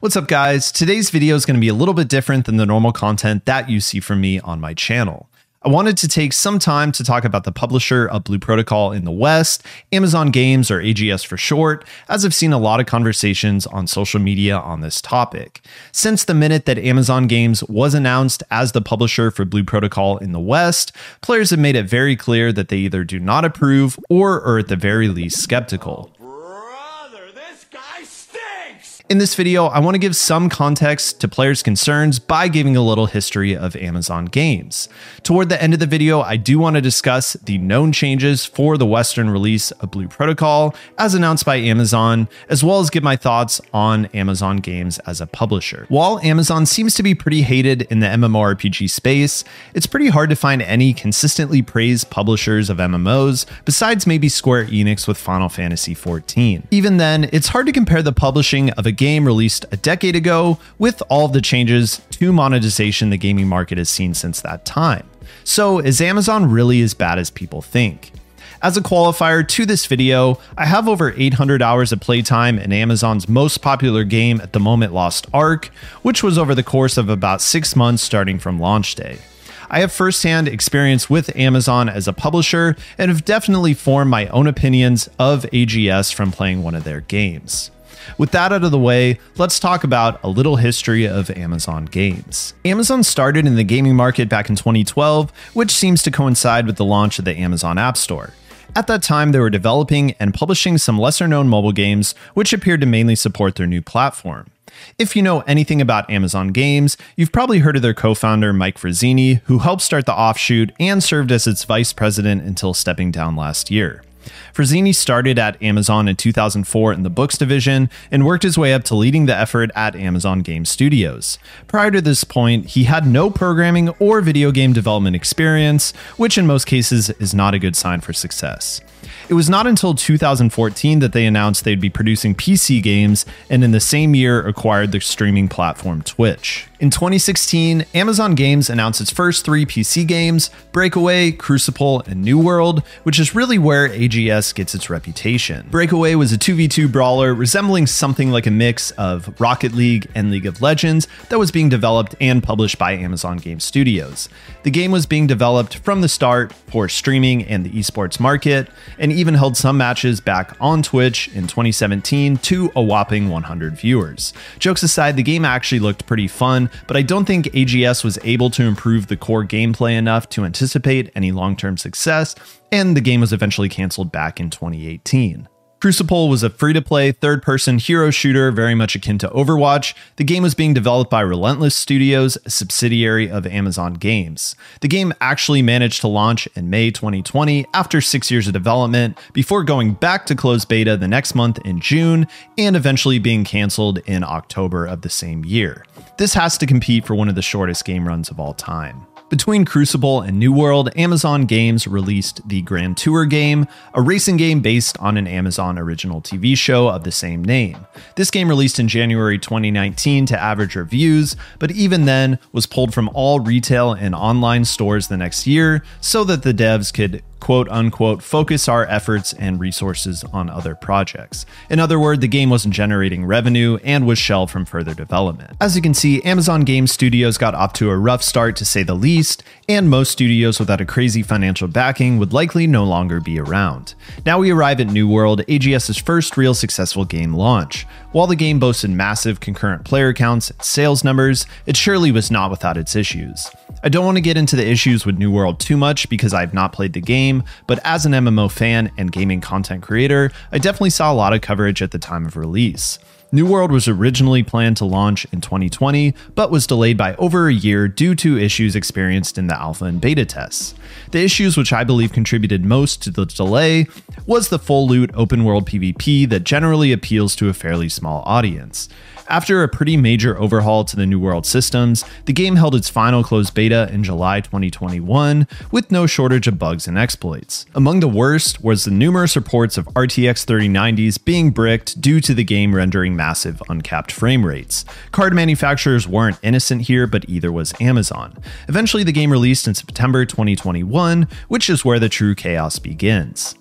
What's up guys? Today's video is going to be a little bit different than the normal content that you see from me on my channel. I wanted to take some time to talk about the publisher of Blue Protocol in the West, Amazon Games or AGS for short, as I've seen a lot of conversations on social media on this topic. Since the minute that Amazon Games was announced as the publisher for Blue Protocol in the West, players have made it very clear that they either do not approve or are at the very least skeptical. In this video, I want to give some context to players' concerns by giving a little history of Amazon games. Toward the end of the video, I do want to discuss the known changes for the Western release of Blue Protocol as announced by Amazon, as well as give my thoughts on Amazon games as a publisher. While Amazon seems to be pretty hated in the MMORPG space, it's pretty hard to find any consistently praised publishers of MMOs besides maybe Square Enix with Final Fantasy XIV. Even then, it's hard to compare the publishing of a game released a decade ago with all the changes to monetization the gaming market has seen since that time. So, is Amazon really as bad as people think? As a qualifier to this video, I have over 800 hours of playtime in Amazon's most popular game at the moment, Lost Ark, which was over the course of about six months starting from launch day. I have firsthand experience with Amazon as a publisher and have definitely formed my own opinions of AGS from playing one of their games. With that out of the way, let's talk about a little history of Amazon games. Amazon started in the gaming market back in 2012, which seems to coincide with the launch of the Amazon App Store. At that time, they were developing and publishing some lesser known mobile games, which appeared to mainly support their new platform. If you know anything about Amazon Games, you've probably heard of their co founder, Mike Frazzini, who helped start the offshoot and served as its vice president until stepping down last year. Frazzini started at Amazon in 2004 in the books division and worked his way up to leading the effort at Amazon Game Studios. Prior to this point, he had no programming or video game development experience, which in most cases is not a good sign for success. It was not until 2014 that they announced they'd be producing PC games and in the same year acquired the streaming platform Twitch. In 2016, Amazon Games announced its first three PC games Breakaway, Crucible, and New World, which is really where AGS gets its reputation. Breakaway was a 2v2 brawler resembling something like a mix of Rocket League and League of Legends that was being developed and published by Amazon Game Studios. The game was being developed from the start for streaming and the esports market, and even held some matches back on Twitch in 2017 to a whopping 100 viewers. Jokes aside, the game actually looked pretty fun but I don't think AGS was able to improve the core gameplay enough to anticipate any long term success, and the game was eventually canceled back in 2018. Crucible was a free to play, third person hero shooter very much akin to Overwatch. The game was being developed by Relentless Studios, a subsidiary of Amazon Games. The game actually managed to launch in May 2020 after six years of development, before going back to closed beta the next month in June, and eventually being canceled in October of the same year. This has to compete for one of the shortest game runs of all time. Between Crucible and New World, Amazon Games released the Grand Tour game, a racing game based on an Amazon original TV show of the same name. This game released in January 2019 to average reviews, but even then was pulled from all retail and online stores the next year so that the devs could quote unquote focus our efforts and resources on other projects. In other words, the game wasn't generating revenue and was shelved from further development. As you can see, Amazon Game Studios got off to a rough start to say the least, and most studios without a crazy financial backing would likely no longer be around. Now we arrive at New World, AGS's first real successful game launch. While the game boasted massive concurrent player counts and sales numbers, it surely was not without its issues. I don't want to get into the issues with New World too much because I've not played the game, but as an MMO fan and gaming content creator, I definitely saw a lot of coverage at the time of release. New World was originally planned to launch in 2020, but was delayed by over a year due to issues experienced in the alpha and beta tests. The issues which I believe contributed most to the delay was the full loot open world PvP that generally appeals to a fairly small audience. After a pretty major overhaul to the New World systems, the game held its final closed beta in July 2021 with no shortage of bugs and exploits. Among the worst was the numerous reports of RTX 3090s being bricked due to the game rendering massive uncapped frame rates. Card manufacturers weren't innocent here, but either was Amazon. Eventually, the game released in September 2021, which is where the true chaos begins.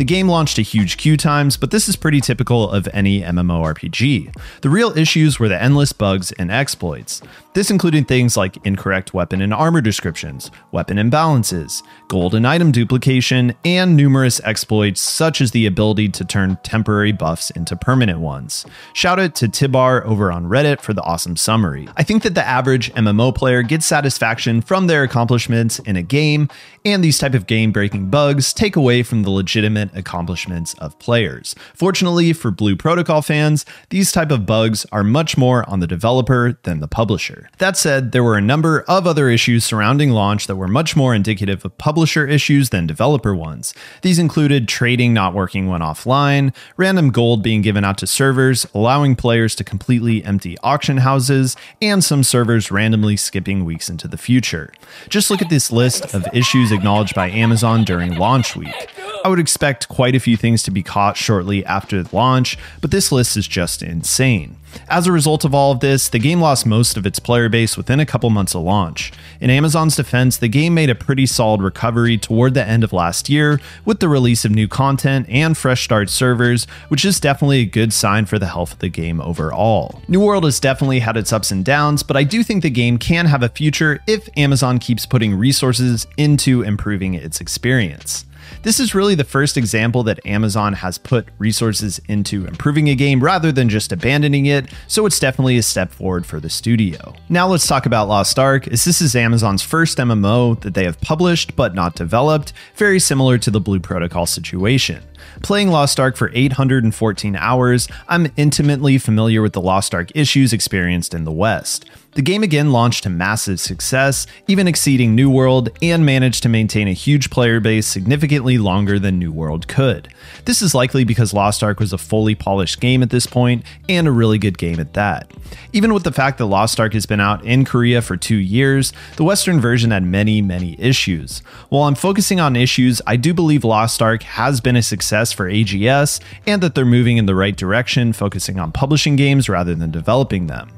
The game launched to huge queue times, but this is pretty typical of any MMORPG. The real issues were the endless bugs and exploits. This included things like incorrect weapon and armor descriptions, weapon imbalances, gold and item duplication, and numerous exploits such as the ability to turn temporary buffs into permanent ones. Shout out to Tibbar over on Reddit for the awesome summary. I think that the average MMO player gets satisfaction from their accomplishments in a game, and these type of game-breaking bugs take away from the legitimate accomplishments of players. Fortunately for Blue Protocol fans, these type of bugs are much more on the developer than the publisher. That said, there were a number of other issues surrounding launch that were much more indicative of publisher issues than developer ones. These included trading not working when offline, random gold being given out to servers, allowing players to completely empty auction houses, and some servers randomly skipping weeks into the future. Just look at this list of issues acknowledged by Amazon during launch week. I would expect quite a few things to be caught shortly after launch, but this list is just insane. As a result of all of this, the game lost most of its player base within a couple months of launch. In Amazon's defense, the game made a pretty solid recovery toward the end of last year with the release of new content and fresh start servers, which is definitely a good sign for the health of the game overall. New World has definitely had its ups and downs, but I do think the game can have a future if Amazon keeps putting resources into improving its experience. This is really the first example that Amazon has put resources into improving a game rather than just abandoning it, so it's definitely a step forward for the studio. Now let's talk about Lost Ark, as this is Amazon's first MMO that they have published but not developed, very similar to the Blue Protocol situation. Playing Lost Ark for 814 hours, I'm intimately familiar with the Lost Ark issues experienced in the West. The game again launched to massive success, even exceeding New World, and managed to maintain a huge player base significantly longer than New World could. This is likely because Lost Ark was a fully polished game at this point, and a really good game at that. Even with the fact that Lost Ark has been out in Korea for two years, the Western version had many, many issues. While I'm focusing on issues, I do believe Lost Ark has been a success for AGS, and that they're moving in the right direction, focusing on publishing games rather than developing them.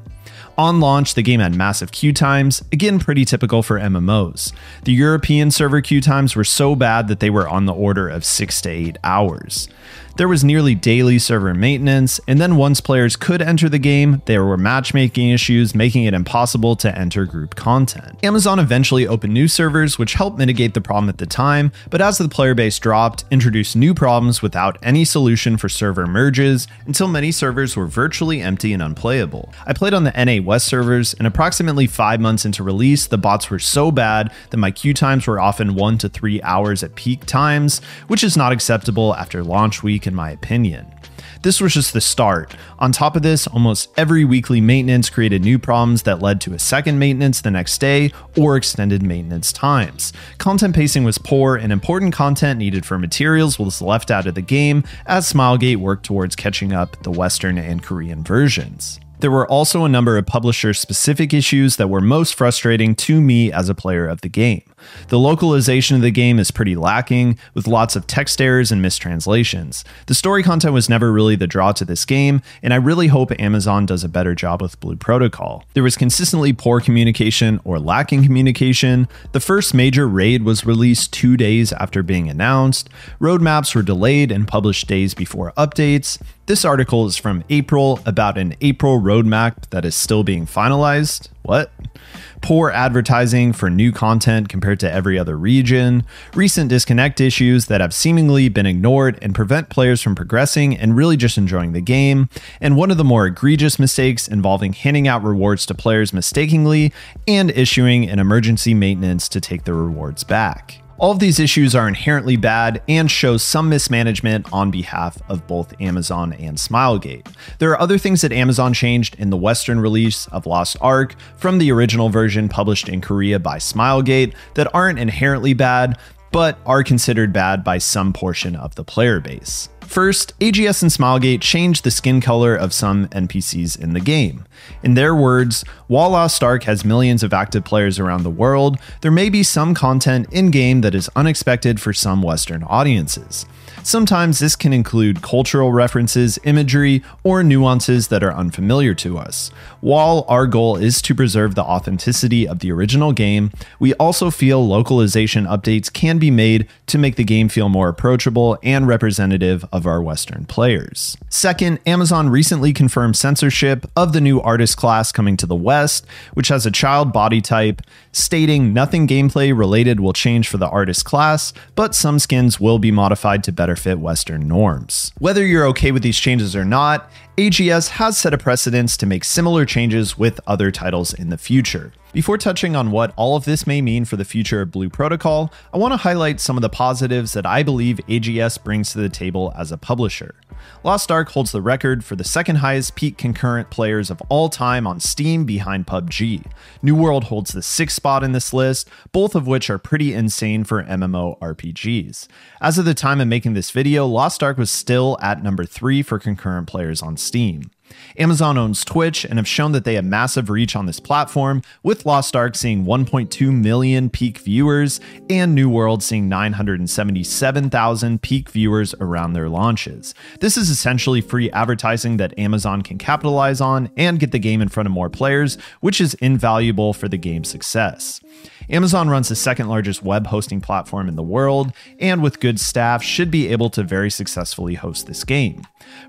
On launch, the game had massive queue times, again pretty typical for MMOs. The European server queue times were so bad that they were on the order of 6 to 8 hours. There was nearly daily server maintenance, and then once players could enter the game, there were matchmaking issues, making it impossible to enter group content. Amazon eventually opened new servers, which helped mitigate the problem at the time, but as the player base dropped, introduced new problems without any solution for server merges, until many servers were virtually empty and unplayable. I played on the NA West servers, and approximately 5 months into release, the bots were so bad that my queue times were often 1 to 3 hours at peak times, which is not acceptable after launch week week, in my opinion. This was just the start. On top of this, almost every weekly maintenance created new problems that led to a second maintenance the next day or extended maintenance times. Content pacing was poor, and important content needed for materials was left out of the game as Smilegate worked towards catching up the Western and Korean versions. There were also a number of publisher specific issues that were most frustrating to me as a player of the game. The localization of the game is pretty lacking, with lots of text errors and mistranslations. The story content was never really the draw to this game, and I really hope Amazon does a better job with Blue Protocol. There was consistently poor communication or lacking communication. The first major raid was released two days after being announced. Roadmaps were delayed and published days before updates. This article is from April about an April roadmap that is still being finalized. What? poor advertising for new content compared to every other region, recent disconnect issues that have seemingly been ignored and prevent players from progressing and really just enjoying the game, and one of the more egregious mistakes involving handing out rewards to players mistakenly and issuing an emergency maintenance to take the rewards back. All of these issues are inherently bad and show some mismanagement on behalf of both Amazon and Smilegate. There are other things that Amazon changed in the Western release of Lost Ark from the original version published in Korea by Smilegate that aren't inherently bad, but are considered bad by some portion of the player base. First, AGS and Smilegate changed the skin color of some NPCs in the game. In their words, while Lost Ark has millions of active players around the world, there may be some content in game that is unexpected for some Western audiences. Sometimes this can include cultural references, imagery, or nuances that are unfamiliar to us. While our goal is to preserve the authenticity of the original game, we also feel localization updates can be made to make the game feel more approachable and representative of our Western players. Second, Amazon recently confirmed censorship of the new artist class coming to the West, which has a child body type, stating nothing gameplay related will change for the artist class, but some skins will be modified to better fit Western norms. Whether you're okay with these changes or not, AGS has set a precedence to make similar changes with other titles in the future. Before touching on what all of this may mean for the future of Blue Protocol, I want to highlight some of the positives that I believe AGS brings to the table as a publisher. Lost Ark holds the record for the second highest peak concurrent players of all time on Steam behind PUBG. New World holds the sixth spot in this list, both of which are pretty insane for MMORPGs. As of the time of making this video, Lost Ark was still at number 3 for concurrent players on Steam. Amazon owns Twitch and have shown that they have massive reach on this platform, with Lost Ark seeing 1.2 million peak viewers and New World seeing 977,000 peak viewers around their launches. This is essentially free advertising that Amazon can capitalize on and get the game in front of more players, which is invaluable for the game's success. Amazon runs the second largest web hosting platform in the world, and with good staff, should be able to very successfully host this game.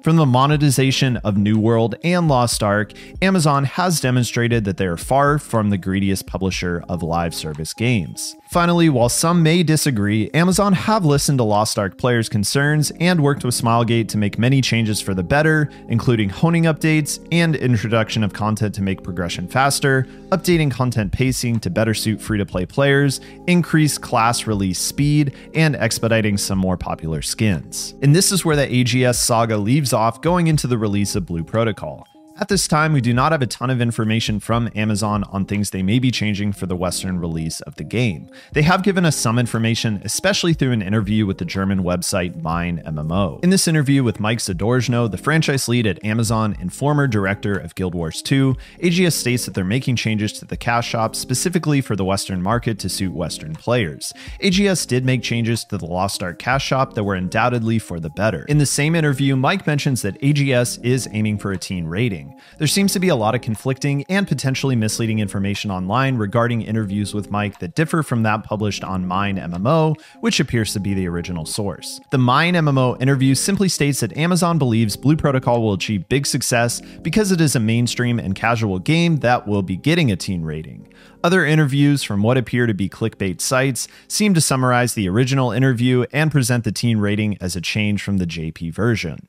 From the monetization of New World and Lost Ark, Amazon has demonstrated that they are far from the greediest publisher of live service games. Finally, while some may disagree, Amazon have listened to Lost Ark players' concerns and worked with Smilegate to make many changes for the better, including honing updates and introduction of content to make progression faster, updating content pacing to better suit free to play players, increase class release speed, and expediting some more popular skins. And this is where the AGS saga leaves off going into the release of Blue Protocol. At this time, we do not have a ton of information from Amazon on things they may be changing for the Western release of the game. They have given us some information, especially through an interview with the German website Mein MMO. In this interview with Mike Zadorojny, the franchise lead at Amazon and former director of Guild Wars 2, AGS states that they're making changes to the cash shop specifically for the Western market to suit Western players. AGS did make changes to the Lost Ark cash shop that were undoubtedly for the better. In the same interview, Mike mentions that AGS is aiming for a teen rating. There seems to be a lot of conflicting and potentially misleading information online regarding interviews with Mike that differ from that published on Mein MMO, which appears to be the original source. The Mein MMO interview simply states that Amazon believes Blue Protocol will achieve big success because it is a mainstream and casual game that will be getting a teen rating. Other interviews from what appear to be clickbait sites seem to summarize the original interview and present the teen rating as a change from the JP version.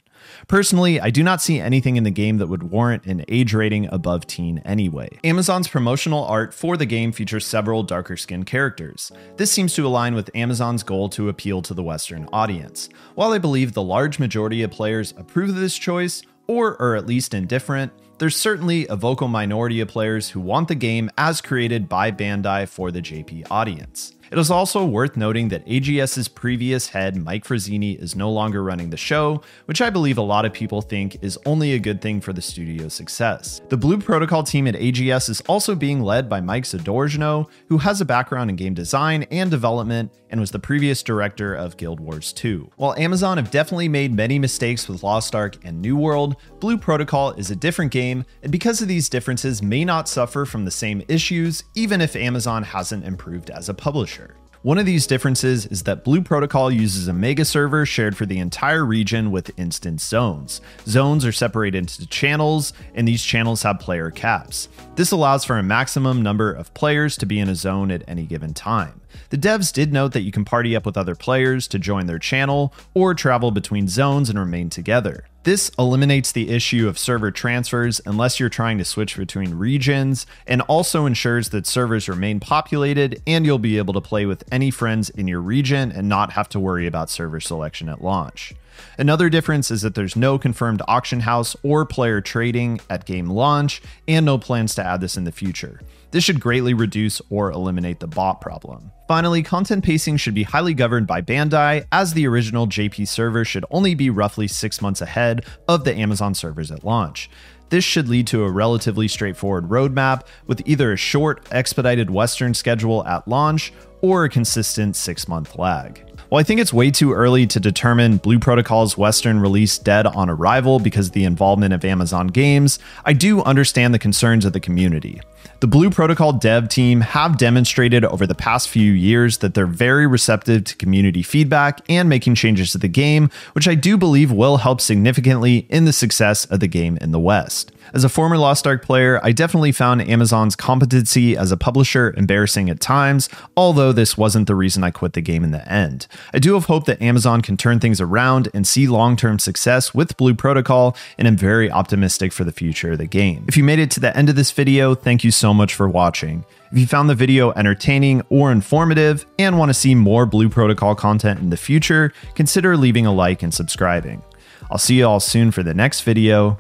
Personally, I do not see anything in the game that would warrant an age rating above teen anyway. Amazon's promotional art for the game features several darker skinned characters. This seems to align with Amazon's goal to appeal to the Western audience. While I believe the large majority of players approve of this choice, or are at least indifferent, there's certainly a vocal minority of players who want the game as created by Bandai for the JP audience. It is also worth noting that AGS's previous head, Mike Frazzini, is no longer running the show, which I believe a lot of people think is only a good thing for the studio's success. The Blue Protocol team at AGS is also being led by Mike Zadorojny, who has a background in game design and development and was the previous director of Guild Wars 2. While Amazon have definitely made many mistakes with Lost Ark and New World, Blue Protocol is a different game, and because of these differences may not suffer from the same issues, even if Amazon hasn't improved as a publisher. One of these differences is that Blue Protocol uses a mega server shared for the entire region with instance zones. Zones are separated into channels, and these channels have player caps. This allows for a maximum number of players to be in a zone at any given time. The devs did note that you can party up with other players to join their channel or travel between zones and remain together. This eliminates the issue of server transfers unless you're trying to switch between regions, and also ensures that servers remain populated and you'll be able to play with any friends in your region and not have to worry about server selection at launch. Another difference is that there's no confirmed auction house or player trading at game launch, and no plans to add this in the future. This should greatly reduce or eliminate the bot problem. Finally, content pacing should be highly governed by Bandai, as the original JP server should only be roughly six months ahead of the Amazon servers at launch. This should lead to a relatively straightforward roadmap with either a short, expedited Western schedule at launch or a consistent six month lag. While I think it's way too early to determine Blue Protocol's Western release dead on arrival because of the involvement of Amazon Games, I do understand the concerns of the community. The Blue Protocol dev team have demonstrated over the past few years that they're very receptive to community feedback and making changes to the game, which I do believe will help significantly in the success of the game in the West. As a former Lost Ark player, I definitely found Amazon's competency as a publisher embarrassing at times, although this wasn't the reason I quit the game in the end. I do have hope that Amazon can turn things around and see long term success with Blue Protocol, and I'm very optimistic for the future of the game. If you made it to the end of this video, thank you so much for watching. If you found the video entertaining or informative and want to see more Blue Protocol content in the future, consider leaving a like and subscribing. I'll see you all soon for the next video.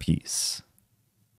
Peace.